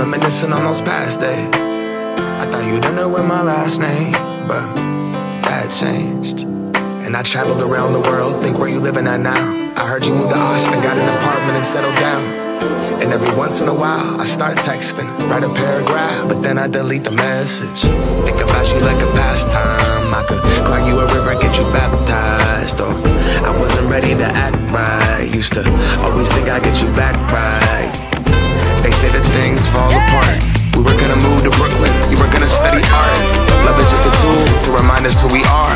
Reminiscing on those past days. I thought you'd know with my last name, but that changed. And I traveled around the world, think where you living at now. I heard you moved to Austin, got an apartment and settled down. And every once in a while, I start texting, write a paragraph, but then I delete the message. Think about you like a pastime. I could cry you a river, get you baptized. Or I wasn't ready to act right. Used to always think I'd get you back right. We were gonna move to Brooklyn, you were gonna study art. Love is just a tool to remind us who we are,